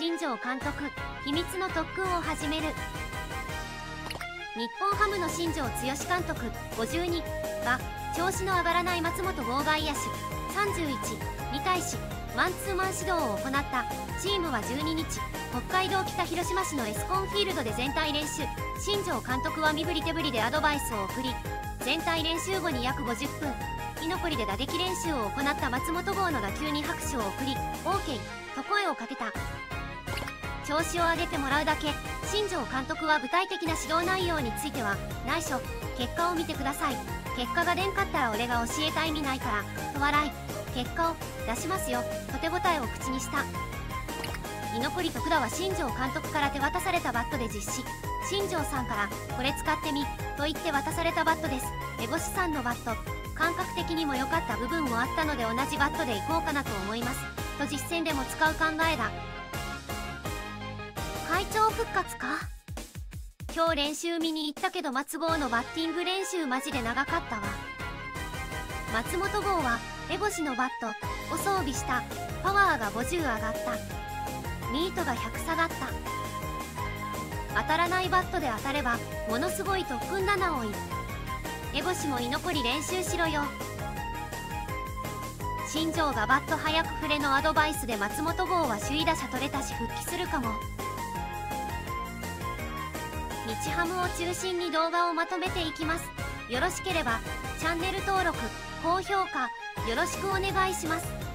新庄監督秘密の特訓を始める。日本ハムの新庄剛志監督52が調子の上がらない松本剛外野手。31に対しマンツーマン指導を行った。チームは12日。北海道北広島市のエスコンフィールドで全体練習。新庄監督は身振り手振りでアドバイスを送り全体練習後に約50分。居残りで打撃練習を行った松本剛の打球に拍手を送り OK と声をかけた。調子を上げてもらうだけ。新庄監督は具体的な指導内容については内緒。結果を見てください。結果が出んかったら俺が教えた意味ないから。と笑い。結果を出しますよ。と手応えを口にした。居残り徳田は新庄監督から手渡されたバットで実施。新庄さんからこれ使ってみ。と言って渡されたバットです。目星さんのバット。感覚的にも良かった部分もあったので同じバットでいこうかなと思います。と実戦でも使う考えだ。復活か？今日練習見に行ったけど松郷のバッティング練習マジで長かったわ。松本剛は烏帽子のバットを装備したパワーが50上がった。ミートが100下がった。当たらないバットで当たればものすごい特訓だなおい。烏帽子も居残り練習しろよ。新庄がバット早く振れのアドバイスで松本剛は首位打者取れたし復帰するかも。日ハムを中心に動画をまとめていきます。よろしければチャンネル登録高評価よろしくお願いします。